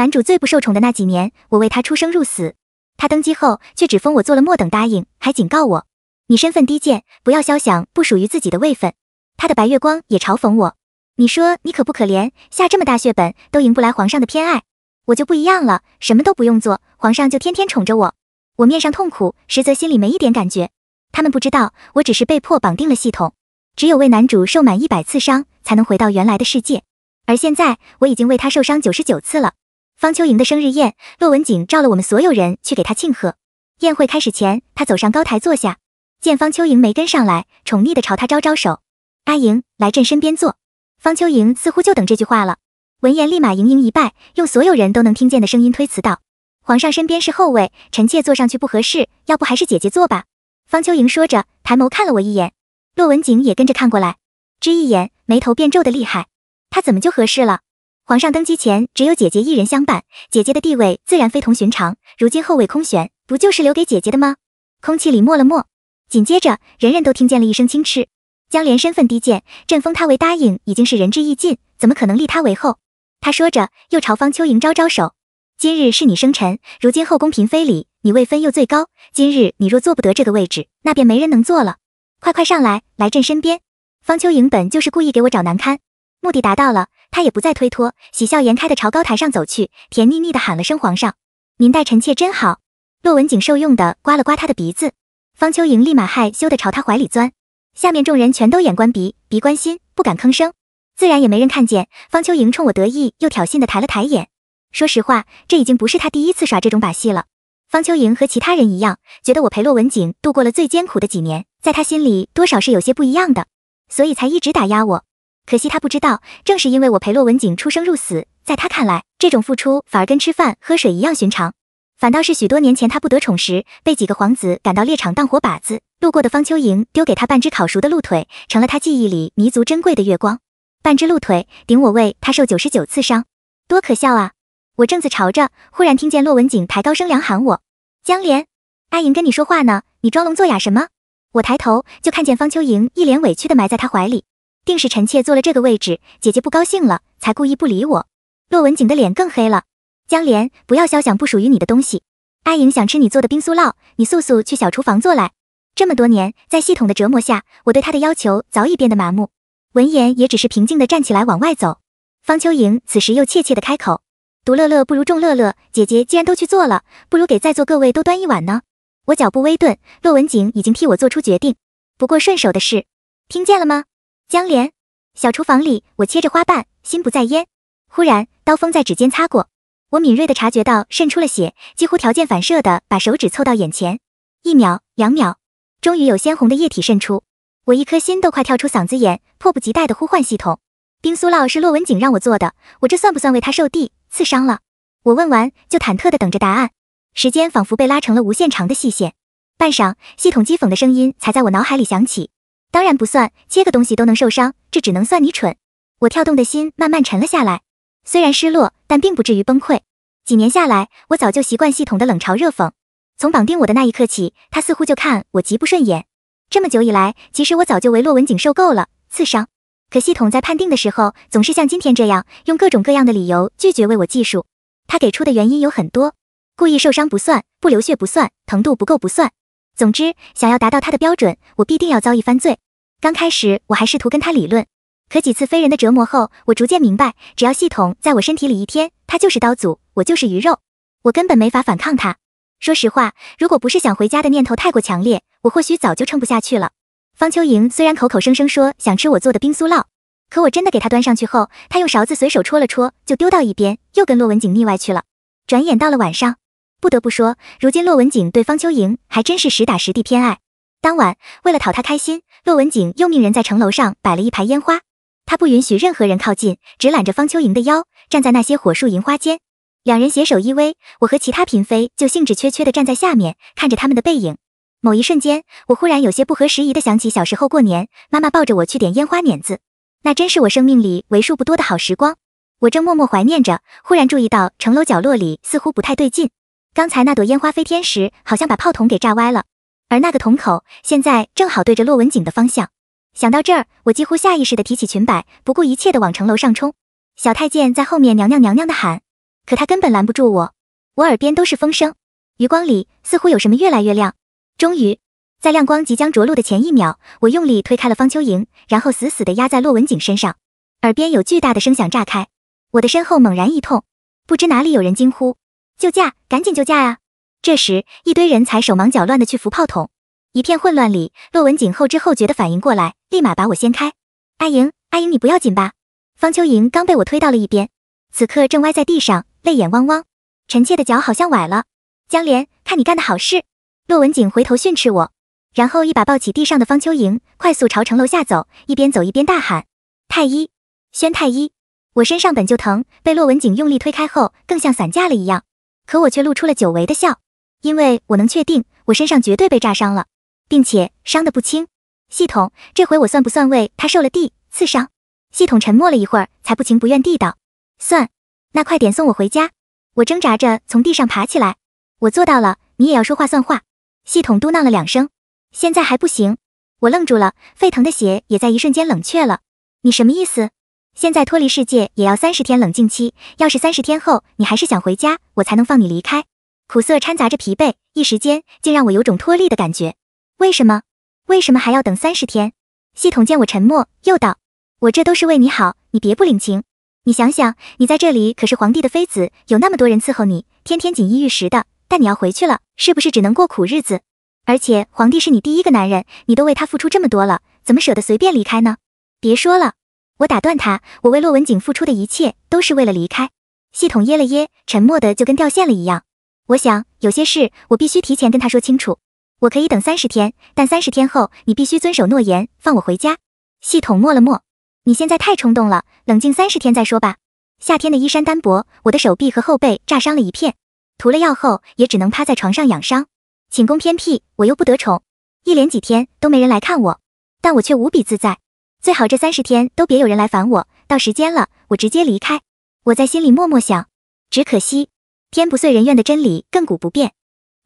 男主最不受宠的那几年，我为他出生入死。他登基后，却只封我做了末等答应，还警告我：你身份低贱，不要肖想不属于自己的位分。他的白月光也嘲讽我：你说你可不可怜，下这么大血本都赢不来皇上的偏爱。我就不一样了，什么都不用做，皇上就天天宠着我。我面上痛苦，实则心里没一点感觉。他们不知道，我只是被迫绑定了系统，只有为男主受满一百次伤，才能回到原来的世界。而现在，我已经为他受伤九十九次了。方秋莹的生日宴，骆文景召了我们所有人去给他庆贺。宴会开始前，他走上高台坐下，见方秋莹没跟上来，宠溺的朝他招招手：“阿莹，来朕身边坐。”方秋莹似乎就等这句话了，闻言立马盈盈一拜，用所有人都能听见的声音推辞道。皇上身边是后位，臣妾坐上去不合适，要不还是姐姐坐吧。方秋莹说着，抬眸看了我一眼，骆文景也跟着看过来，只一眼，眉头便皱得厉害。他怎么就合适了？皇上登基前只有姐姐一人相伴，姐姐的地位自然非同寻常。如今后位空悬，不就是留给姐姐的吗？空气里默了默，紧接着人人都听见了一声轻嗤。江莲身份低贱，朕封她为答应已经是仁至义尽，怎么可能立她为后？他说着，又朝方秋莹招招手。今日是你生辰，如今后宫嫔妃里你位分又最高。今日你若坐不得这个位置，那便没人能坐了。快快上来，来朕身边。方秋莹本就是故意给我找难堪，目的达到了，他也不再推脱，喜笑颜开的朝高台上走去，甜腻腻的喊了声皇上，您待臣妾真好。骆文景受用的刮了刮他的鼻子，方秋莹立马害羞的朝他怀里钻。下面众人全都眼观鼻，鼻观心，不敢吭声，自然也没人看见。方秋莹冲我得意又挑衅的抬了抬眼。说实话，这已经不是他第一次耍这种把戏了。方秋莹和其他人一样，觉得我陪骆文景度过了最艰苦的几年，在他心里多少是有些不一样的，所以才一直打压我。可惜他不知道，正是因为我陪骆文景出生入死，在他看来，这种付出反而跟吃饭喝水一样寻常。反倒是许多年前他不得宠时，被几个皇子赶到猎场当活靶子，路过的方秋莹丢给他半只烤熟的鹿腿，成了他记忆里弥足珍贵的月光。半只鹿腿顶我为他受九十九次伤，多可笑啊！我正自嘲着，忽然听见骆文景抬高声量喊我：“江莲，阿莹跟你说话呢，你装聋作哑什么？”我抬头就看见方秋莹一脸委屈的埋在他怀里，定是臣妾坐了这个位置，姐姐不高兴了，才故意不理我。骆文景的脸更黑了：“江莲，不要肖想不属于你的东西。阿莹想吃你做的冰酥酪，你速速去小厨房做来。”这么多年，在系统的折磨下，我对他的要求早已变得麻木。闻言，也只是平静的站起来往外走。方秋莹此时又怯怯的开口。独乐乐不如众乐乐，姐姐既然都去做了，不如给在座各位都端一碗呢。我脚步微顿，骆文景已经替我做出决定。不过顺手的事，听见了吗？江莲，小厨房里，我切着花瓣，心不在焉。忽然，刀锋在指尖擦过，我敏锐的察觉到渗出了血，几乎条件反射的把手指凑到眼前。一秒，两秒，终于有鲜红的液体渗出，我一颗心都快跳出嗓子眼，迫不及待的呼唤系统。冰酥酪是洛文景让我做的，我这算不算为他受地？刺伤了，我问完就忐忑的等着答案，时间仿佛被拉成了无限长的细线。半晌，系统讥讽的声音才在我脑海里响起：“当然不算，切个东西都能受伤，这只能算你蠢。”我跳动的心慢慢沉了下来，虽然失落，但并不至于崩溃。几年下来，我早就习惯系统的冷嘲热讽。从绑定我的那一刻起，他似乎就看我极不顺眼。这么久以来，其实我早就为洛文景受够了刺伤。可系统在判定的时候，总是像今天这样，用各种各样的理由拒绝为我计数。他给出的原因有很多，故意受伤不算，不流血不算，疼度不够不算。总之，想要达到他的标准，我必定要遭一番罪。刚开始我还试图跟他理论，可几次非人的折磨后，我逐渐明白，只要系统在我身体里一天，他就是刀俎，我就是鱼肉，我根本没法反抗他。说实话，如果不是想回家的念头太过强烈，我或许早就撑不下去了。方秋莹虽然口口声声说想吃我做的冰酥酪，可我真的给她端上去后，她用勺子随手戳了戳，就丢到一边，又跟骆文景腻歪去了。转眼到了晚上，不得不说，如今骆文景对方秋莹还真是实打实地偏爱。当晚，为了讨她开心，骆文景又命人在城楼上摆了一排烟花，他不允许任何人靠近，只揽着方秋莹的腰，站在那些火树银花间，两人携手依偎，我和其他嫔妃就兴致缺缺地站在下面，看着他们的背影。某一瞬间，我忽然有些不合时宜的想起小时候过年，妈妈抱着我去点烟花碾子，那真是我生命里为数不多的好时光。我正默默怀念着，忽然注意到城楼角落里似乎不太对劲。刚才那朵烟花飞天时，好像把炮筒给炸歪了，而那个筒口现在正好对着骆文景的方向。想到这儿，我几乎下意识的提起裙摆，不顾一切的往城楼上冲。小太监在后面娘娘娘娘的喊。可他根本拦不住我。我耳边都是风声，余光里似乎有什么越来越亮。终于，在亮光即将着陆的前一秒，我用力推开了方秋莹，然后死死地压在骆文景身上。耳边有巨大的声响炸开，我的身后猛然一痛，不知哪里有人惊呼：“救驾！赶紧救驾啊！”这时，一堆人才手忙脚乱的去扶炮筒。一片混乱里，骆文景后知后觉地反应过来，立马把我掀开。阿莹，阿莹，你不要紧吧？方秋莹刚被我推到了一边，此刻正歪在地上，泪眼汪汪。臣妾的脚好像崴了。江莲，看你干的好事！骆文景回头训斥我，然后一把抱起地上的方秋莹，快速朝城楼下走，一边走一边大喊：“太医，宣太医！”我身上本就疼，被骆文景用力推开后，更像散架了一样。可我却露出了久违的笑，因为我能确定，我身上绝对被炸伤了。并且伤得不轻，系统，这回我算不算为他受了地刺伤？系统沉默了一会儿，才不情不愿地道：“算，那快点送我回家。”我挣扎着从地上爬起来，我做到了，你也要说话算话。系统嘟囔了两声，现在还不行。我愣住了，沸腾的血也在一瞬间冷却了。你什么意思？现在脱离世界也要三十天冷静期，要是三十天后你还是想回家，我才能放你离开。苦涩掺杂着疲惫，一时间竟让我有种脱力的感觉。为什么？为什么还要等三十天？系统见我沉默，又道：“我这都是为你好，你别不领情。你想想，你在这里可是皇帝的妃子，有那么多人伺候你，天天锦衣玉食的。但你要回去了，是不是只能过苦日子？而且皇帝是你第一个男人，你都为他付出这么多了，怎么舍得随便离开呢？别说了，我打断他，我为洛文景付出的一切都是为了离开。系统噎了噎，沉默的就跟掉线了一样。我想有些事我必须提前跟他说清楚。我可以等三十天，但三十天后你必须遵守诺言，放我回家。系统默了默，你现在太冲动了，冷静三十天再说吧。夏天的衣衫单薄，我的手臂和后背炸伤了一片，涂了药后也只能趴在床上养伤。寝宫偏僻，我又不得宠，一连几天都没人来看我，但我却无比自在。最好这三十天都别有人来烦我，到时间了我直接离开。我在心里默默想，只可惜天不遂人愿的真理亘古不变。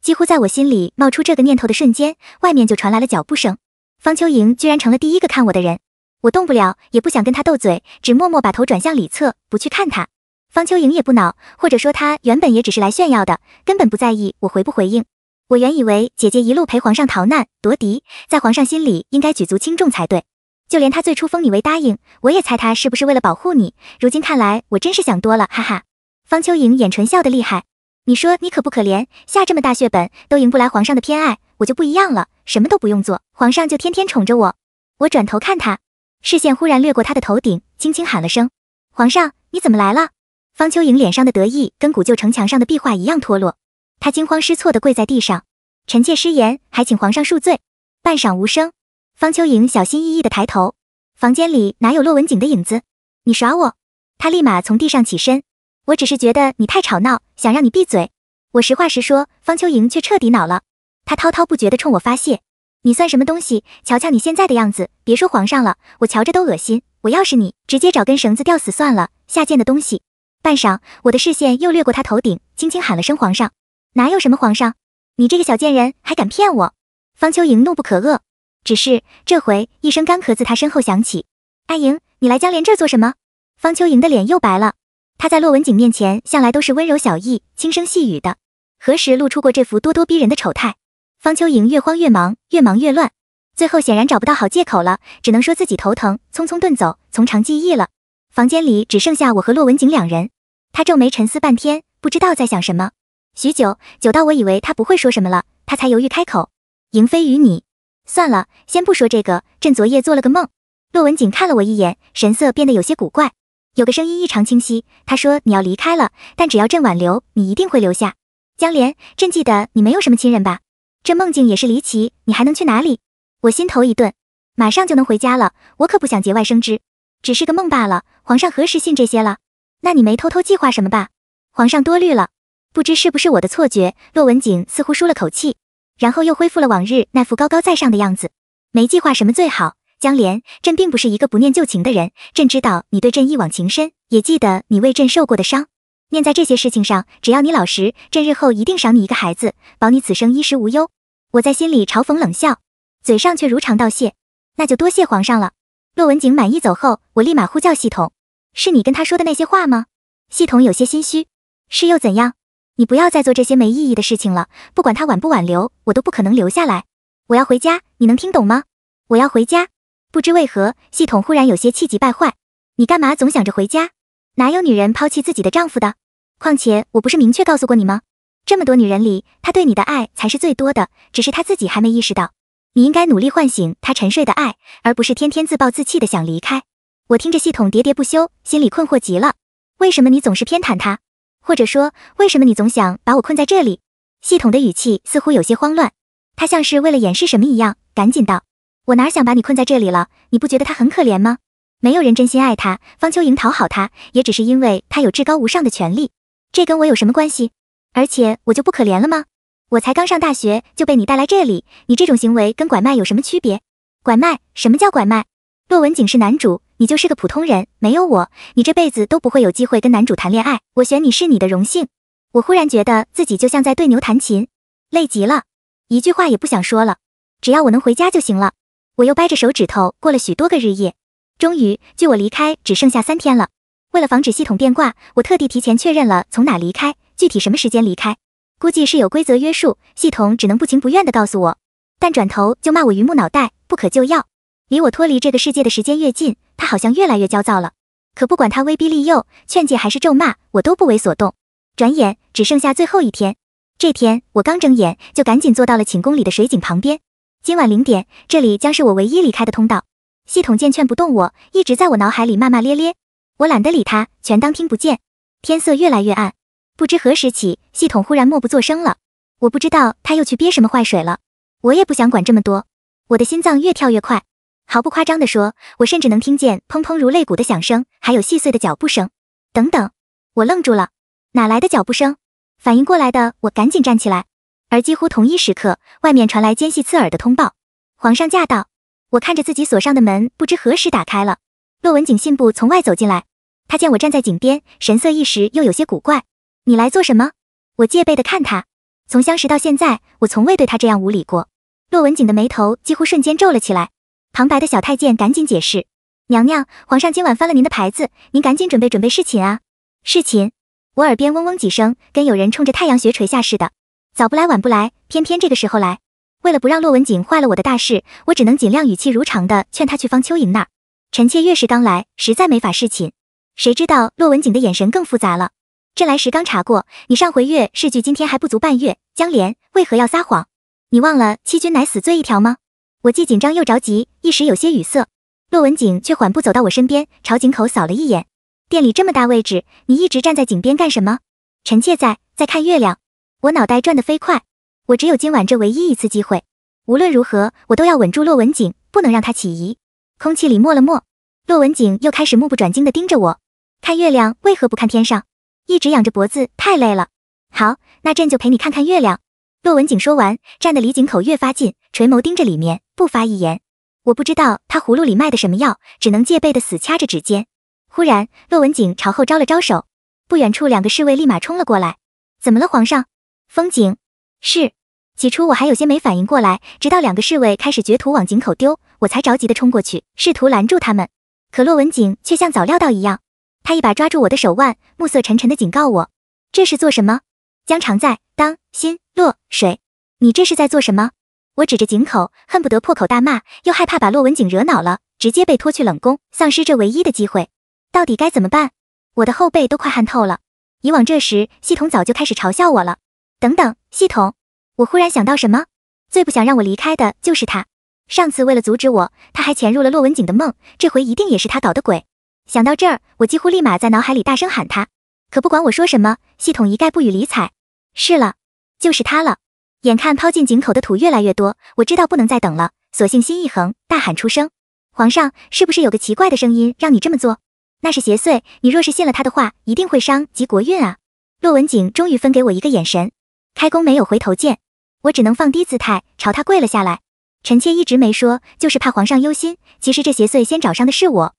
几乎在我心里冒出这个念头的瞬间，外面就传来了脚步声。方秋莹居然成了第一个看我的人，我动不了，也不想跟他斗嘴，只默默把头转向里侧，不去看他。方秋莹也不恼，或者说她原本也只是来炫耀的，根本不在意我回不回应。我原以为姐姐一路陪皇上逃难夺嫡，在皇上心里应该举足轻重才对。就连他最初封你为答应，我也猜他是不是为了保护你。如今看来，我真是想多了，哈哈。方秋莹眼唇笑得厉害。你说你可不可怜？下这么大血本都赢不来皇上的偏爱，我就不一样了，什么都不用做，皇上就天天宠着我。我转头看他，视线忽然掠过他的头顶，轻轻喊了声：“皇上，你怎么来了？”方秋莹脸上的得意跟古旧城墙上的壁画一样脱落，她惊慌失措地跪在地上：“臣妾失言，还请皇上恕罪。”半晌无声。方秋莹小心翼翼地抬头，房间里哪有骆文景的影子？你耍我？他立马从地上起身。我只是觉得你太吵闹，想让你闭嘴。我实话实说，方秋莹却彻底恼了，她滔滔不绝地冲我发泄：“你算什么东西？瞧瞧你现在的样子，别说皇上了，我瞧着都恶心。我要是你，直接找根绳子吊死算了。下贱的东西！”半晌，我的视线又掠过他头顶，轻轻喊了声“皇上”。哪有什么皇上？你这个小贱人还敢骗我！方秋莹怒不可遏。只是这回，一声干咳自他身后响起：“阿莹，你来江莲这做什么？”方秋莹的脸又白了。她在骆文景面前向来都是温柔小意、轻声细语的，何时露出过这副咄咄逼人的丑态？方秋莹越慌越忙，越忙越乱，最后显然找不到好借口了，只能说自己头疼，匆匆遁走，从长计议了。房间里只剩下我和骆文景两人，他皱眉沉思半天，不知道在想什么。许久，久到我以为他不会说什么了，他才犹豫开口：“莹妃与你，算了，先不说这个。朕昨夜做了个梦。”骆文景看了我一眼，神色变得有些古怪。有个声音异常清晰，他说：“你要离开了，但只要朕挽留，你一定会留下。”江莲，朕记得你没有什么亲人吧？这梦境也是离奇，你还能去哪里？我心头一顿，马上就能回家了，我可不想节外生枝，只是个梦罢了。皇上何时信这些了？那你没偷偷计划什么吧？皇上多虑了，不知是不是我的错觉。骆文景似乎舒了口气，然后又恢复了往日那副高高在上的样子。没计划什么最好。江莲，朕并不是一个不念旧情的人。朕知道你对朕一往情深，也记得你为朕受过的伤。念在这些事情上，只要你老实，朕日后一定赏你一个孩子，保你此生衣食无忧。我在心里嘲讽冷笑，嘴上却如常道谢。那就多谢皇上了。骆文景满意走后，我立马呼叫系统：“是你跟他说的那些话吗？”系统有些心虚：“是又怎样？你不要再做这些没意义的事情了。不管他挽不挽留，我都不可能留下来。我要回家，你能听懂吗？我要回家。不知为何，系统忽然有些气急败坏。你干嘛总想着回家？哪有女人抛弃自己的丈夫的？况且我不是明确告诉过你吗？这么多女人里，他对你的爱才是最多的，只是他自己还没意识到。你应该努力唤醒他沉睡的爱，而不是天天自暴自弃的想离开。我听着系统喋喋不休，心里困惑极了。为什么你总是偏袒他？或者说，为什么你总想把我困在这里？系统的语气似乎有些慌乱，他像是为了掩饰什么一样，赶紧道：“我哪想把你困在这里了？你不觉得他很可怜吗？没有人真心爱他，方秋莹讨好他，也只是因为他有至高无上的权利。这跟我有什么关系？而且我就不可怜了吗？”我才刚上大学就被你带来这里，你这种行为跟拐卖有什么区别？拐卖？什么叫拐卖？骆文景是男主，你就是个普通人，没有我，你这辈子都不会有机会跟男主谈恋爱。我选你是你的荣幸。我忽然觉得自己就像在对牛弹琴，累极了，一句话也不想说了。只要我能回家就行了。我又掰着手指头过了许多个日夜，终于，距我离开只剩下三天了。为了防止系统变卦，我特地提前确认了从哪离开，具体什么时间离开。估计是有规则约束，系统只能不情不愿地告诉我，但转头就骂我榆木脑袋，不可救药。离我脱离这个世界的时间越近，他好像越来越焦躁了。可不管他威逼利诱、劝诫还是咒骂，我都不为所动。转眼只剩下最后一天，这天我刚睁眼就赶紧坐到了寝宫里的水井旁边。今晚零点，这里将是我唯一离开的通道。系统见劝不动我，一直在我脑海里骂骂咧咧，我懒得理他，全当听不见。天色越来越暗。不知何时起，系统忽然默不作声了。我不知道他又去憋什么坏水了，我也不想管这么多。我的心脏越跳越快，毫不夸张地说，我甚至能听见砰砰如肋骨的响声，还有细碎的脚步声。等等，我愣住了，哪来的脚步声？反应过来的我赶紧站起来，而几乎同一时刻，外面传来尖细刺耳的通报：皇上驾到！我看着自己锁上的门，不知何时打开了。骆文景信步从外走进来，他见我站在井边，神色一时又有些古怪。你来做什么？我戒备的看他，从相识到现在，我从未对他这样无礼过。骆文景的眉头几乎瞬间皱了起来。旁白的小太监赶紧解释：“娘娘，皇上今晚翻了您的牌子，您赶紧准备准备侍寝啊！”侍寝？我耳边嗡嗡几声，跟有人冲着太阳穴垂下似的。早不来晚不来，偏偏这个时候来。为了不让洛文景坏了我的大事，我只能尽量语气如常的劝他去方秋莹那儿。臣妾月事刚来，实在没法侍寝。谁知道洛文景的眼神更复杂了。朕来时刚查过，你上回月事距今天还不足半月，江莲为何要撒谎？你忘了欺君乃死罪一条吗？我既紧张又着急，一时有些语塞。骆文景却缓步走到我身边，朝井口扫了一眼。店里这么大位置，你一直站在井边干什么？臣妾在在看月亮。我脑袋转得飞快，我只有今晚这唯一一次机会，无论如何，我都要稳住骆文景，不能让他起疑。空气里默了默，骆文景又开始目不转睛地盯着我。看月亮为何不看天上？一直仰着脖子太累了，好，那朕就陪你看看月亮。骆文景说完，站得离井口越发近，垂眸盯着里面，不发一言。我不知道他葫芦里卖的什么药，只能戒备的死掐着指尖。忽然，骆文景朝后招了招手，不远处两个侍卫立马冲了过来。怎么了，皇上？风景是。起初我还有些没反应过来，直到两个侍卫开始掘土往井口丢，我才着急的冲过去，试图拦住他们。可骆文景却像早料到一样。他一把抓住我的手腕，目色沉沉的警告我：“这是做什么？江常在，当心落水！你这是在做什么？”我指着井口，恨不得破口大骂，又害怕把洛文景惹恼了，直接被拖去冷宫，丧失这唯一的机会。到底该怎么办？我的后背都快汗透了。以往这时，系统早就开始嘲笑我了。等等，系统！我忽然想到什么，最不想让我离开的就是他。上次为了阻止我，他还潜入了洛文景的梦，这回一定也是他搞的鬼。想到这儿，我几乎立马在脑海里大声喊他。可不管我说什么，系统一概不予理睬。是了，就是他了。眼看抛进井口的土越来越多，我知道不能再等了，索性心一横，大喊出声：“皇上，是不是有个奇怪的声音让你这么做？那是邪祟，你若是信了他的话，一定会伤及国运啊！”骆文景终于分给我一个眼神，开弓没有回头箭，我只能放低姿态朝他跪了下来。臣妾一直没说，就是怕皇上忧心。其实这邪祟先找上的是我。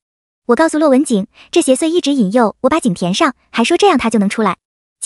我告诉骆文景，这邪祟一直引诱我把井填上，还说这样他就能出来，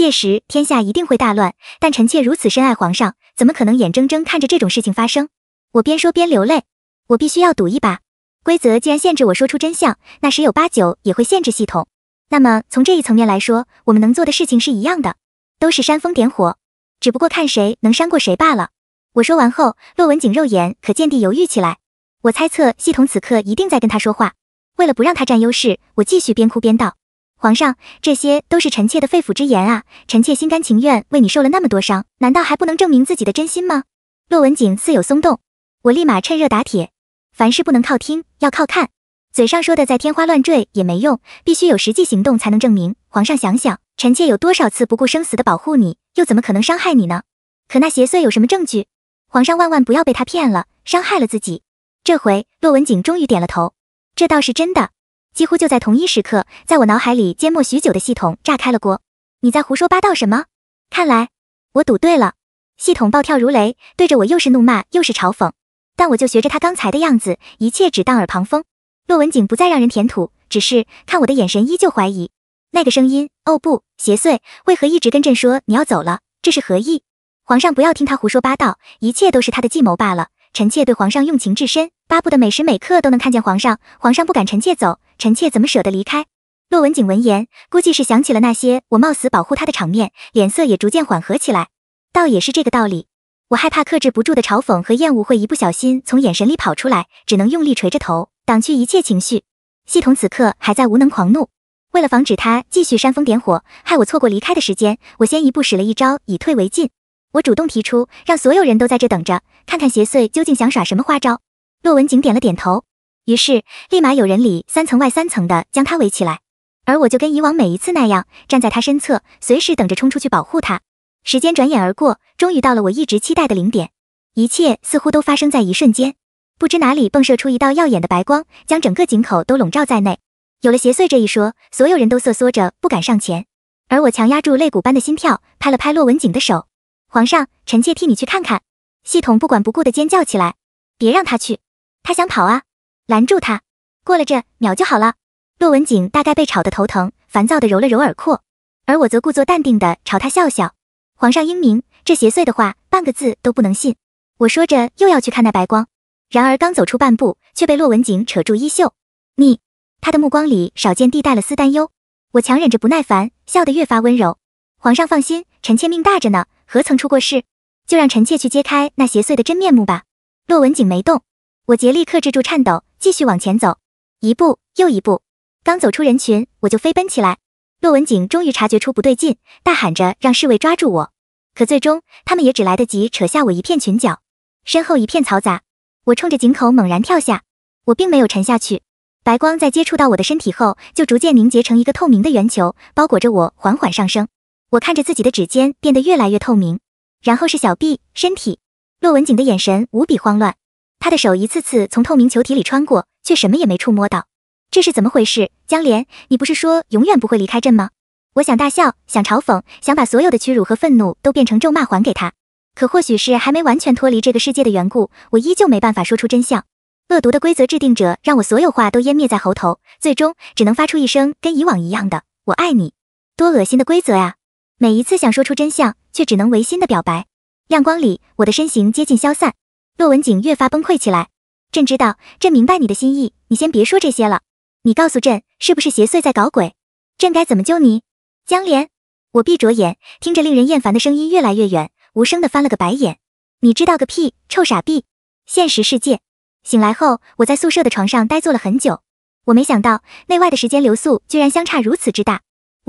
届时天下一定会大乱。但臣妾如此深爱皇上，怎么可能眼睁睁看着这种事情发生？我边说边流泪，我必须要赌一把。规则既然限制我说出真相，那十有八九也会限制系统。那么从这一层面来说，我们能做的事情是一样的。都是煽风点火，只不过看谁能煽过谁罢了。我说完后，骆文景肉眼可见地犹豫起来。我猜测系统此刻一定在跟他说话。为了不让他占优势，我继续边哭边道：“皇上，这些都是臣妾的肺腑之言啊！臣妾心甘情愿为你受了那么多伤，难道还不能证明自己的真心吗？”骆文景似有松动，我立马趁热打铁：“凡事不能靠听，要靠看。嘴上说的再天花乱坠也没用，必须有实际行动才能证明。皇上想想，臣妾有多少次不顾生死的保护你，又怎么可能伤害你呢？可那邪祟有什么证据？皇上万万不要被他骗了，伤害了自己。”这回骆文景终于点了头。这倒是真的，几乎就在同一时刻，在我脑海里缄默许久的系统炸开了锅。你在胡说八道什么？看来我赌对了。系统暴跳如雷，对着我又是怒骂又是嘲讽。但我就学着他刚才的样子，一切只当耳旁风。骆文景不再让人填土，只是看我的眼神依旧怀疑。那个声音，哦不，邪祟，为何一直跟朕说你要走了？这是何意？皇上不要听他胡说八道，一切都是他的计谋罢了。臣妾对皇上用情至深，巴不得每时每刻都能看见皇上。皇上不赶臣妾走，臣妾怎么舍得离开？骆文景闻言，估计是想起了那些我冒死保护他的场面，脸色也逐渐缓和起来。倒也是这个道理，我害怕克制不住的嘲讽和厌恶会一不小心从眼神里跑出来，只能用力垂着头，挡去一切情绪。系统此刻还在无能狂怒，为了防止他继续煽风点火，害我错过离开的时间，我先一步使了一招以退为进。我主动提出，让所有人都在这等着，看看邪祟究竟想耍什么花招。骆文景点了点头，于是立马有人里三层外三层的将他围起来，而我就跟以往每一次那样，站在他身侧，随时等着冲出去保护他。时间转眼而过，终于到了我一直期待的零点，一切似乎都发生在一瞬间。不知哪里迸射出一道耀眼的白光，将整个井口都笼罩在内。有了邪祟这一说，所有人都瑟缩着不敢上前，而我强压住肋骨般的心跳，拍了拍骆文景的手。皇上，臣妾替你去看看。系统不管不顾的尖叫起来：“别让他去，他想跑啊！拦住他，过了这秒就好了。”骆文景大概被吵得头疼，烦躁的揉了揉耳廓，而我则故作淡定的朝他笑笑：“皇上英明，这邪祟的话半个字都不能信。”我说着又要去看那白光，然而刚走出半步，却被骆文景扯住衣袖：“你……”他的目光里少见地带了丝担忧。我强忍着不耐烦，笑得越发温柔：“皇上放心，臣妾命大着呢。”何曾出过事？就让臣妾去揭开那邪祟的真面目吧。骆文景没动，我竭力克制住颤抖，继续往前走，一步又一步。刚走出人群，我就飞奔起来。骆文景终于察觉出不对劲，大喊着让侍卫抓住我。可最终，他们也只来得及扯下我一片裙角。身后一片嘈杂，我冲着井口猛然跳下。我并没有沉下去，白光在接触到我的身体后，就逐渐凝结成一个透明的圆球，包裹着我，缓缓上升。我看着自己的指尖变得越来越透明，然后是小臂、身体。骆文景的眼神无比慌乱，他的手一次次从透明球体里穿过，却什么也没触摸到。这是怎么回事？江莲，你不是说永远不会离开朕吗？我想大笑，想嘲讽，想把所有的屈辱和愤怒都变成咒骂还给他。可或许是还没完全脱离这个世界的缘故，我依旧没办法说出真相。恶毒的规则制定者让我所有话都湮灭在喉头，最终只能发出一声跟以往一样的“我爱你”。多恶心的规则呀！每一次想说出真相，却只能违心的表白。亮光里，我的身形接近消散。骆文景越发崩溃起来。朕知道，朕明白你的心意。你先别说这些了。你告诉朕，是不是邪祟在搞鬼？朕该怎么救你？江莲，我闭着眼，听着令人厌烦的声音越来越远，无声的翻了个白眼。你知道个屁，臭傻逼！现实世界，醒来后，我在宿舍的床上呆坐了很久。我没想到，内外的时间流速居然相差如此之大。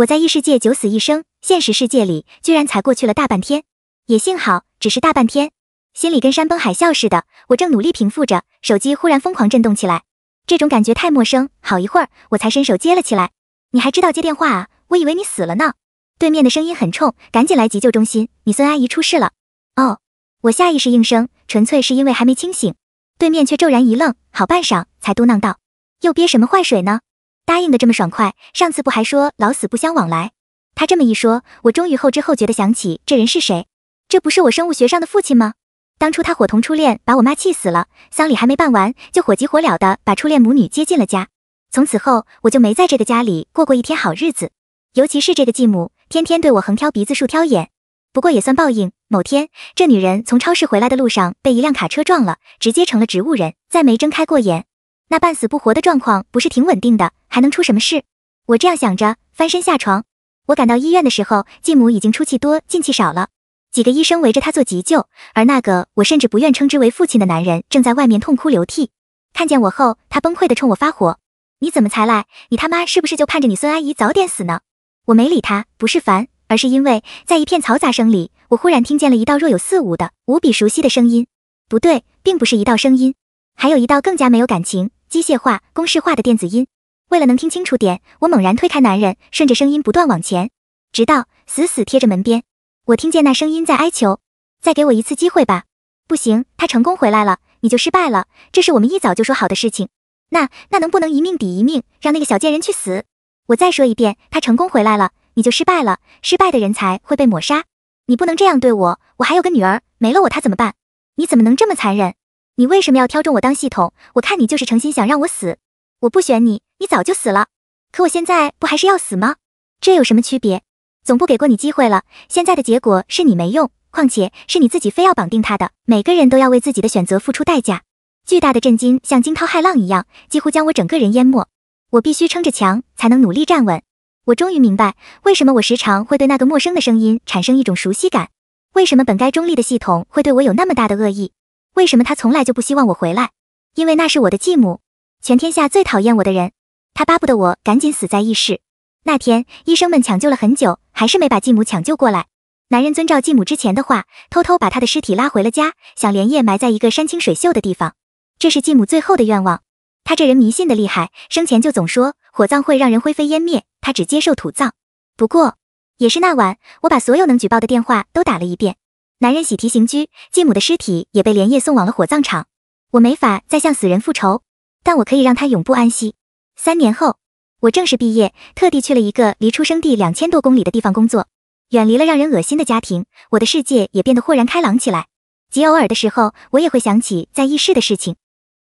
我在异世界九死一生，现实世界里居然才过去了大半天，也幸好只是大半天，心里跟山崩海啸似的。我正努力平复着，手机忽然疯狂震动起来，这种感觉太陌生。好一会儿，我才伸手接了起来。你还知道接电话啊？我以为你死了呢。对面的声音很冲，赶紧来急救中心，你孙阿姨出事了。哦，我下意识应声，纯粹是因为还没清醒。对面却骤然一愣，好半晌才嘟囔道：“又憋什么坏水呢？”答应的这么爽快，上次不还说老死不相往来？他这么一说，我终于后知后觉的想起这人是谁，这不是我生物学上的父亲吗？当初他伙同初恋把我妈气死了，丧礼还没办完，就火急火燎的把初恋母女接进了家。从此后，我就没在这个家里过过一天好日子，尤其是这个继母，天天对我横挑鼻子竖挑眼。不过也算报应，某天这女人从超市回来的路上被一辆卡车撞了，直接成了植物人，再没睁开过眼。那半死不活的状况不是挺稳定的，还能出什么事？我这样想着，翻身下床。我赶到医院的时候，继母已经出气多进气少了，几个医生围着他做急救，而那个我甚至不愿称之为父亲的男人正在外面痛哭流涕。看见我后，他崩溃的冲我发火：“你怎么才来？你他妈是不是就盼着你孙阿姨早点死呢？”我没理他，不是烦，而是因为在一片嘈杂声里，我忽然听见了一道若有似无的、无比熟悉的声音。不对，并不是一道声音，还有一道更加没有感情、机械化、公式化的电子音。为了能听清楚点，我猛然推开男人，顺着声音不断往前，直到死死贴着门边。我听见那声音在哀求：“再给我一次机会吧！”不行，他成功回来了，你就失败了。这是我们一早就说好的事情。那那能不能一命抵一命，让那个小贱人去死？我再说一遍，他成功回来了，你就失败了。失败的人才会被抹杀。你不能这样对我，我还有个女儿，没了我她怎么办？你怎么能这么残忍？你为什么要挑中我当系统？我看你就是诚心想让我死。我不选你，你早就死了。可我现在不还是要死吗？这有什么区别？总部给过你机会了，现在的结果是你没用。况且是你自己非要绑定他的。每个人都要为自己的选择付出代价。巨大的震惊像惊涛骇浪一样，几乎将我整个人淹没。我必须撑着墙，才能努力站稳。我终于明白，为什么我时常会对那个陌生的声音产生一种熟悉感。为什么本该中立的系统会对我有那么大的恶意？为什么他从来就不希望我回来？因为那是我的继母，全天下最讨厌我的人。他巴不得我赶紧死在异世。那天，医生们抢救了很久，还是没把继母抢救过来。男人遵照继母之前的话，偷偷把他的尸体拉回了家，想连夜埋在一个山清水秀的地方。这是继母最后的愿望。他这人迷信的厉害，生前就总说火葬会让人灰飞烟灭，他只接受土葬。不过。也是那晚，我把所有能举报的电话都打了一遍。男人喜提刑拘，继母的尸体也被连夜送往了火葬场。我没法再向死人复仇，但我可以让他永不安息。三年后，我正式毕业，特地去了一个离出生地两千多公里的地方工作，远离了让人恶心的家庭，我的世界也变得豁然开朗起来。极偶尔的时候，我也会想起在异世的事情。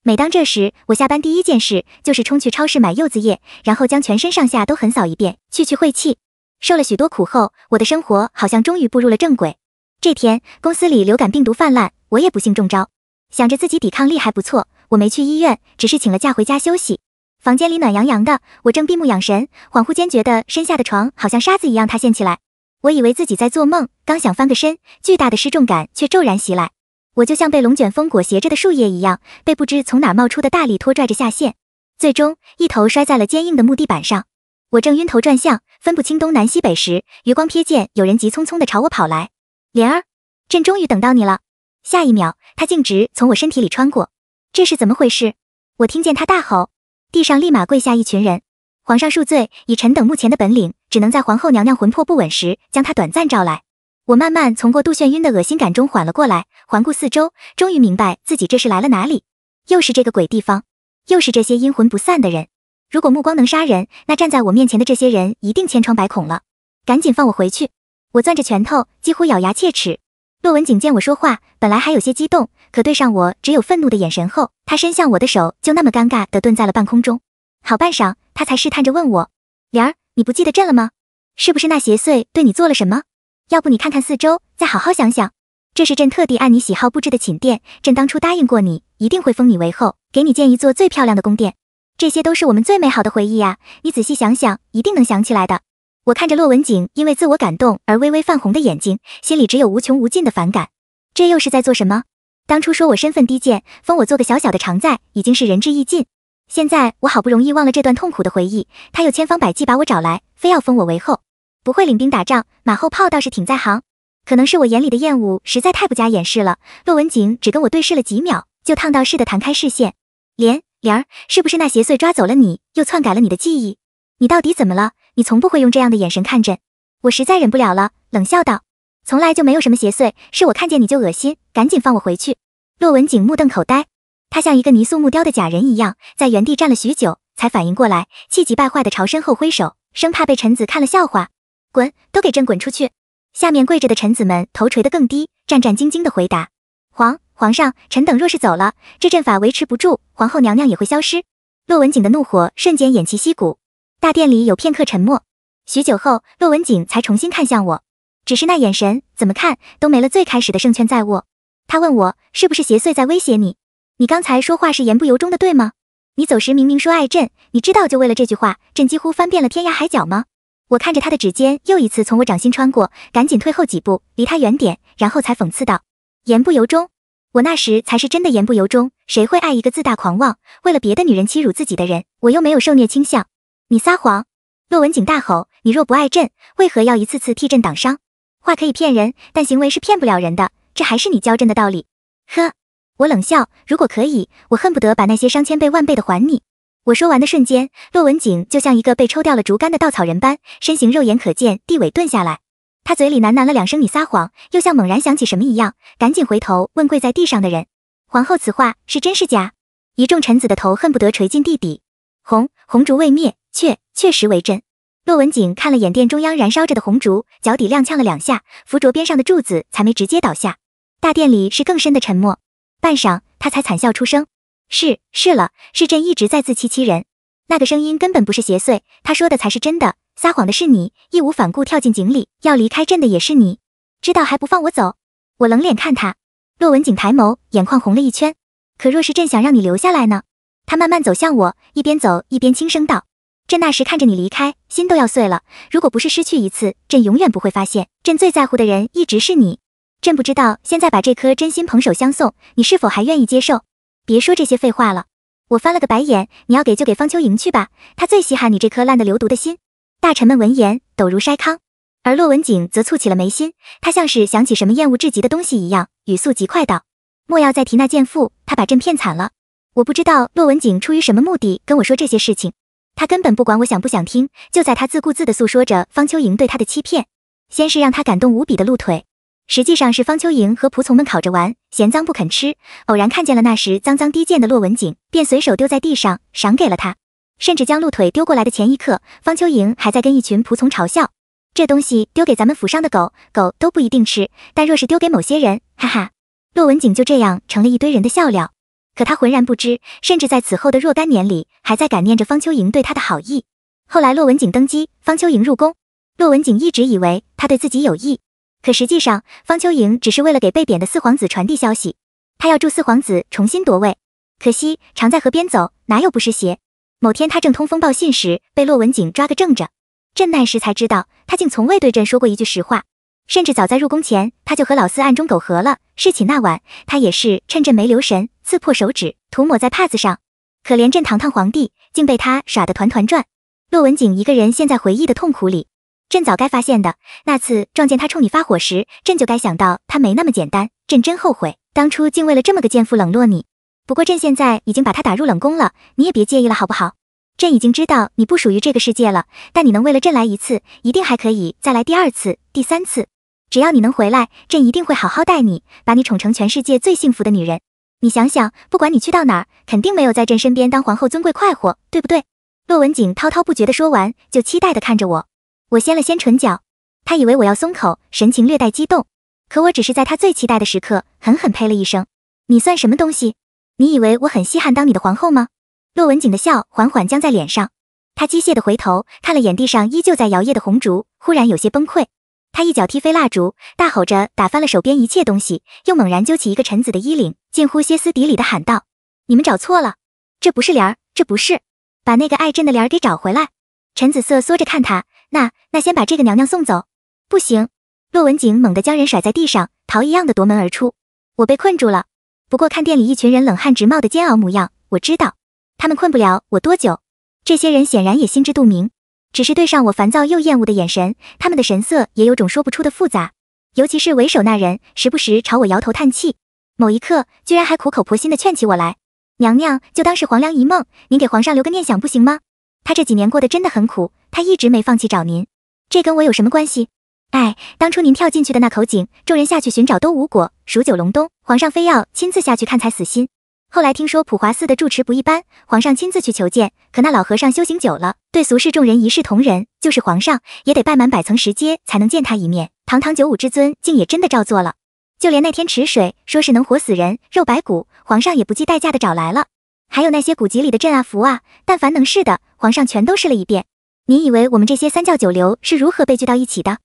每当这时，我下班第一件事就是冲去超市买柚子叶，然后将全身上下都横扫一遍，去去晦气。受了许多苦后，我的生活好像终于步入了正轨。这天，公司里流感病毒泛滥，我也不幸中招。想着自己抵抗力还不错，我没去医院，只是请了假回家休息。房间里暖洋洋的，我正闭目养神，恍惚间觉得身下的床好像沙子一样塌陷起来。我以为自己在做梦，刚想翻个身，巨大的失重感却骤然袭来，我就像被龙卷风裹挟着的树叶一样，被不知从哪冒出的大力拖拽着下线，最终一头摔在了坚硬的木地板上。我正晕头转向，分不清东南西北时，余光瞥见有人急匆匆地朝我跑来。莲儿，朕终于等到你了。下一秒，他径直从我身体里穿过。这是怎么回事？我听见他大吼，地上立马跪下一群人。皇上恕罪，以臣等目前的本领，只能在皇后娘娘魂魄不稳时将她短暂召来。我慢慢从过度眩晕的恶心感中缓了过来，环顾四周，终于明白自己这是来了哪里。又是这个鬼地方，又是这些阴魂不散的人。如果目光能杀人，那站在我面前的这些人一定千疮百孔了。赶紧放我回去！我攥着拳头，几乎咬牙切齿。洛文景见我说话，本来还有些激动，可对上我只有愤怒的眼神后，他伸向我的手就那么尴尬地顿在了半空中。好半晌，他才试探着问我：“莲儿，你不记得朕了吗？是不是那邪祟对你做了什么？要不你看看四周，再好好想想。这是朕特地按你喜好布置的寝殿，朕当初答应过你，一定会封你为后，给你建一座最漂亮的宫殿。”这些都是我们最美好的回忆呀！你仔细想想，一定能想起来的。我看着骆文景因为自我感动而微微泛红的眼睛，心里只有无穷无尽的反感。这又是在做什么？当初说我身份低贱，封我做个小小的常在，已经是仁至义尽。现在我好不容易忘了这段痛苦的回忆，他又千方百计把我找来，非要封我为后。不会领兵打仗，马后炮倒是挺在行。可能是我眼里的厌恶实在太不加掩饰了。骆文景只跟我对视了几秒，就烫到似的弹开视线，莲。莲儿，是不是那邪祟抓走了你，又篡改了你的记忆？你到底怎么了？你从不会用这样的眼神看朕，我实在忍不了了，冷笑道：“从来就没有什么邪祟，是我看见你就恶心，赶紧放我回去。”骆文景目瞪口呆，他像一个泥塑木雕的假人一样，在原地站了许久，才反应过来，气急败坏地朝身后挥手，生怕被臣子看了笑话。滚，都给朕滚出去！下面跪着的臣子们头垂得更低，战战兢兢地回答：“皇。”皇上，臣等若是走了，这阵法维持不住，皇后娘娘也会消失。骆文景的怒火瞬间偃旗息鼓，大殿里有片刻沉默。许久后，骆文景才重新看向我，只是那眼神怎么看都没了最开始的胜券在握。他问我是不是邪祟在威胁你？你刚才说话是言不由衷的，对吗？你走时明明说爱朕，你知道就为了这句话，朕几乎翻遍了天涯海角吗？我看着他的指尖又一次从我掌心穿过，赶紧退后几步，离他远点，然后才讽刺道：“言不由衷。”我那时才是真的言不由衷，谁会爱一个自大狂妄、为了别的女人欺辱自己的人？我又没有受虐倾向。你撒谎！骆文景大吼：“你若不爱朕，为何要一次次替朕挡伤？话可以骗人，但行为是骗不了人的，这还是你教朕的道理。”呵，我冷笑。如果可以，我恨不得把那些伤千倍万倍的还你。我说完的瞬间，骆文景就像一个被抽掉了竹竿的稻草人般，身形肉眼可见地尾顿下来。他嘴里喃喃了两声“你撒谎”，又像猛然想起什么一样，赶紧回头问跪在地上的人：“皇后，此话是真是假？”一众臣子的头恨不得垂进地底。红红烛未灭，确确实为真。骆文景看了眼殿中央燃烧着的红烛，脚底踉跄了两下，扶着边上的柱子，才没直接倒下。大殿里是更深的沉默。半晌，他才惨笑出声：“是是了，是朕一直在自欺欺人。那个声音根本不是邪祟，他说的才是真的。”撒谎的是你，义无反顾跳进井里，要离开朕的也是你，知道还不放我走？我冷脸看他，骆文景抬眸，眼眶红了一圈。可若是朕想让你留下来呢？他慢慢走向我，一边走一边轻声道：“朕那时看着你离开，心都要碎了。如果不是失去一次，朕永远不会发现，朕最在乎的人一直是你。朕不知道现在把这颗真心捧手相送，你是否还愿意接受？别说这些废话了。”我翻了个白眼，你要给就给方秋莹去吧，她最稀罕你这颗烂得流毒的心。大臣们闻言，抖如筛糠，而骆文景则蹙起了眉心，他像是想起什么厌恶至极的东西一样，语速极快道：“莫要再提那贱妇，她把朕骗惨了。我不知道骆文景出于什么目的跟我说这些事情，他根本不管我想不想听。就在他自顾自地诉说着方秋莹对他的欺骗，先是让他感动无比的鹿腿，实际上是方秋莹和仆从们烤着玩，嫌脏不肯吃，偶然看见了那时脏脏低贱的骆文景，便随手丢在地上，赏给了他。”甚至将鹿腿丢过来的前一刻，方秋莹还在跟一群仆从嘲笑：“这东西丢给咱们府上的狗狗都不一定吃，但若是丢给某些人，哈哈。”骆文景就这样成了一堆人的笑料。可他浑然不知，甚至在此后的若干年里，还在感念着方秋莹对他的好意。后来骆文景登基，方秋莹入宫，骆文景一直以为他对自己有意，可实际上方秋莹只是为了给被贬的四皇子传递消息，他要助四皇子重新夺位。可惜常在河边走，哪有不湿鞋？某天，他正通风报信时，被骆文景抓个正着。朕那时才知道，他竟从未对朕说过一句实话。甚至早在入宫前，他就和老四暗中苟合了。事起那晚，他也是趁朕没留神，刺破手指，涂抹在帕子上。可怜朕堂堂皇帝，竟被他耍得团团转。骆文景一个人陷在回忆的痛苦里。朕早该发现的，那次撞见他冲你发火时，朕就该想到他没那么简单。朕真后悔，当初竟为了这么个贱妇冷落你。不过朕现在已经把他打入冷宫了，你也别介意了，好不好？朕已经知道你不属于这个世界了，但你能为了朕来一次，一定还可以再来第二次、第三次。只要你能回来，朕一定会好好待你，把你宠成全世界最幸福的女人。你想想，不管你去到哪儿，肯定没有在朕身边当皇后尊贵快活，对不对？骆文景滔滔不绝地说完，就期待地看着我。我掀了掀唇角，他以为我要松口，神情略带激动，可我只是在他最期待的时刻，狠狠呸了一声：“你算什么东西？”你以为我很稀罕当你的皇后吗？骆文景的笑缓缓僵在脸上，他机械地回头看了眼地上依旧在摇曳的红烛，忽然有些崩溃。他一脚踢飞蜡烛，大吼着打翻了手边一切东西，又猛然揪起一个臣子的衣领，近乎歇斯底里的喊道：“你们找错了，这不是莲儿，这不是，把那个爱朕的莲儿给找回来。”陈子色缩着看他，那那先把这个娘娘送走。不行！骆文景猛地将人甩在地上，逃一样的夺门而出。我被困住了。不过看店里一群人冷汗直冒的煎熬模样，我知道他们困不了我多久。这些人显然也心知肚明，只是对上我烦躁又厌恶的眼神，他们的神色也有种说不出的复杂。尤其是为首那人，时不时朝我摇头叹气，某一刻居然还苦口婆心的劝起我来：“娘娘就当是黄粱一梦，您给皇上留个念想不行吗？他这几年过得真的很苦，他一直没放弃找您，这跟我有什么关系？”哎，当初您跳进去的那口井，众人下去寻找都无果，数九隆冬，皇上非要亲自下去看才死心。后来听说普华寺的住持不一般，皇上亲自去求见，可那老和尚修行久了，对俗世众人一视同仁，就是皇上也得拜满百层石阶才能见他一面。堂堂九五之尊，竟也真的照做了。就连那天池水，说是能活死人，肉白骨，皇上也不计代价的找来了。还有那些古籍里的阵啊符啊，但凡能试的，皇上全都试了一遍。您以为我们这些三教九流是如何被聚到一起的？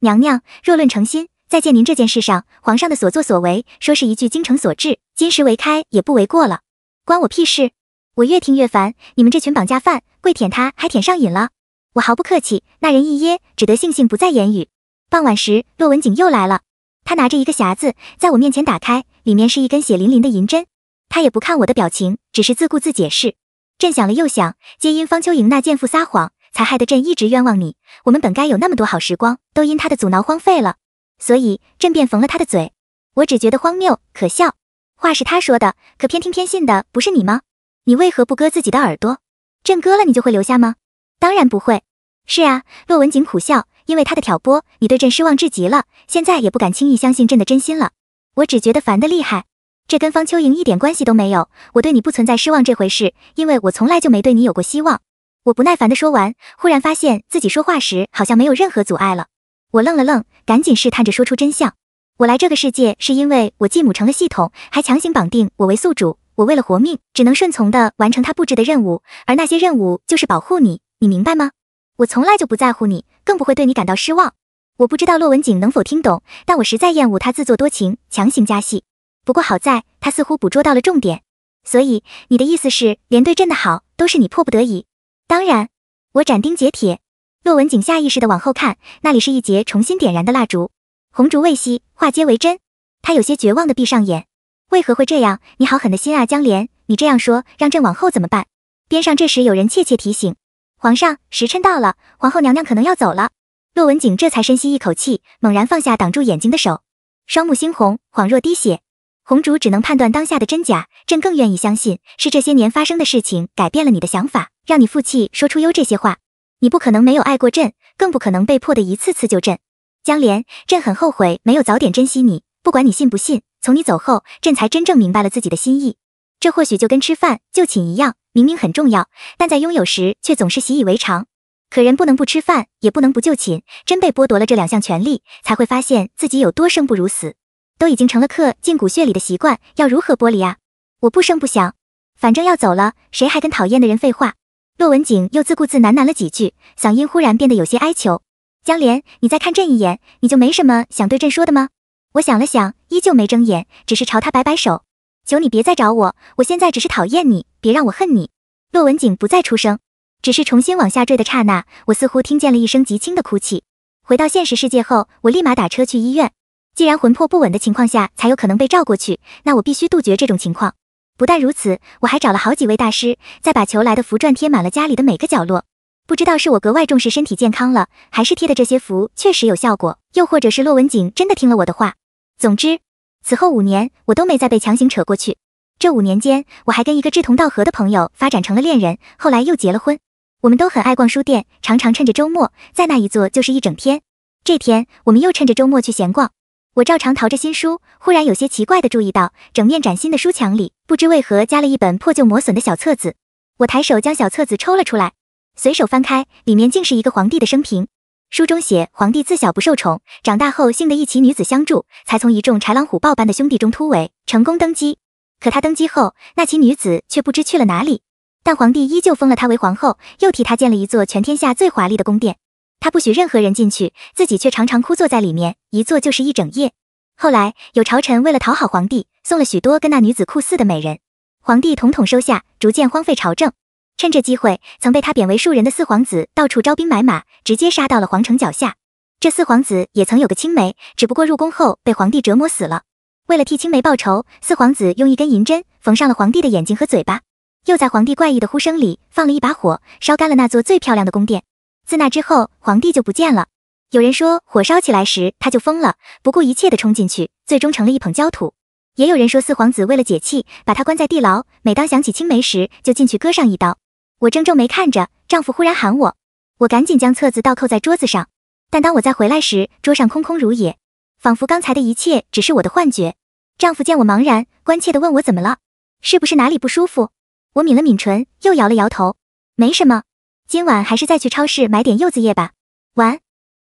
娘娘，若论诚心，在见您这件事上，皇上的所作所为，说是一句精诚所至，金石为开，也不为过了。关我屁事！我越听越烦，你们这群绑架犯，跪舔他还舔上瘾了。我毫不客气，那人一噎，只得悻悻不再言语。傍晚时，骆文景又来了，他拿着一个匣子，在我面前打开，里面是一根血淋淋的银针。他也不看我的表情，只是自顾自解释。朕想了又想，皆因方秋莹那贱妇撒谎，才害得朕一直冤枉你。我们本该有那么多好时光，都因他的阻挠荒废了，所以朕便缝了他的嘴。我只觉得荒谬可笑。话是他说的，可偏听偏信的不是你吗？你为何不割自己的耳朵？朕割了，你就会留下吗？当然不会。是啊，骆文景苦笑，因为他的挑拨，你对朕失望至极了，现在也不敢轻易相信朕的真心了。我只觉得烦得厉害。这跟方秋莹一点关系都没有，我对你不存在失望这回事，因为我从来就没对你有过希望。我不耐烦地说完，忽然发现自己说话时好像没有任何阻碍了。我愣了愣，赶紧试探着说出真相。我来这个世界是因为我继母成了系统，还强行绑定我为宿主。我为了活命，只能顺从的完成他布置的任务，而那些任务就是保护你，你明白吗？我从来就不在乎你，更不会对你感到失望。我不知道骆文景能否听懂，但我实在厌恶他自作多情，强行加戏。不过好在他似乎捕捉到了重点，所以你的意思是，连对朕的好都是你迫不得已？当然，我斩钉截铁。骆文景下意识的往后看，那里是一节重新点燃的蜡烛，红烛未熄，化皆为真。他有些绝望的闭上眼。为何会这样？你好狠的心啊，江莲！你这样说，让朕往后怎么办？边上这时有人怯怯提醒：“皇上，时辰到了，皇后娘娘可能要走了。”骆文景这才深吸一口气，猛然放下挡住眼睛的手，双目猩红，恍若滴血。红烛只能判断当下的真假，朕更愿意相信是这些年发生的事情改变了你的想法，让你负气说出“忧”这些话。你不可能没有爱过朕，更不可能被迫的一次次救朕。江莲，朕很后悔没有早点珍惜你。不管你信不信，从你走后，朕才真正明白了自己的心意。这或许就跟吃饭就寝一样，明明很重要，但在拥有时却总是习以为常。可人不能不吃饭，也不能不就寝，真被剥夺了这两项权利，才会发现自己有多生不如死。都已经成了刻进骨血里的习惯，要如何剥离啊？我不声不响，反正要走了，谁还跟讨厌的人废话？骆文景又自顾自喃喃了几句，嗓音忽然变得有些哀求：“江莲，你再看朕一眼，你就没什么想对朕说的吗？”我想了想，依旧没睁眼，只是朝他摆摆手：“求你别再找我，我现在只是讨厌你，别让我恨你。”骆文景不再出声，只是重新往下坠的刹那，我似乎听见了一声极轻的哭泣。回到现实世界后，我立马打车去医院。既然魂魄不稳的情况下才有可能被召过去，那我必须杜绝这种情况。不但如此，我还找了好几位大师，再把求来的符篆贴满了家里的每个角落。不知道是我格外重视身体健康了，还是贴的这些符确实有效果，又或者是骆文景真的听了我的话。总之，此后五年我都没再被强行扯过去。这五年间，我还跟一个志同道合的朋友发展成了恋人，后来又结了婚。我们都很爱逛书店，常常趁着周末在那一坐就是一整天。这天，我们又趁着周末去闲逛。我照常淘着新书，忽然有些奇怪的注意到，整面崭新的书墙里，不知为何加了一本破旧磨损的小册子。我抬手将小册子抽了出来，随手翻开，里面竟是一个皇帝的生平。书中写，皇帝自小不受宠，长大后幸得一奇女子相助，才从一众豺狼虎豹般的兄弟中突围，成功登基。可他登基后，那奇女子却不知去了哪里。但皇帝依旧封了她为皇后，又替她建了一座全天下最华丽的宫殿。他不许任何人进去，自己却常常枯坐在里面，一坐就是一整夜。后来有朝臣为了讨好皇帝，送了许多跟那女子酷似的美人，皇帝统统收下，逐渐荒废朝政。趁这机会，曾被他贬为庶人的四皇子到处招兵买马，直接杀到了皇城脚下。这四皇子也曾有个青梅，只不过入宫后被皇帝折磨死了。为了替青梅报仇，四皇子用一根银针缝上了皇帝的眼睛和嘴巴，又在皇帝怪异的呼声里放了一把火，烧干了那座最漂亮的宫殿。自那之后，皇帝就不见了。有人说，火烧起来时他就疯了，不顾一切的冲进去，最终成了一捧焦土。也有人说，四皇子为了解气，把他关在地牢，每当想起青梅时，就进去割上一刀。我正皱眉看着，丈夫忽然喊我，我赶紧将册子倒扣在桌子上。但当我再回来时，桌上空空如也，仿佛刚才的一切只是我的幻觉。丈夫见我茫然，关切的问我怎么了，是不是哪里不舒服？我抿了抿唇，又摇了摇头，没什么。今晚还是再去超市买点柚子叶吧。晚。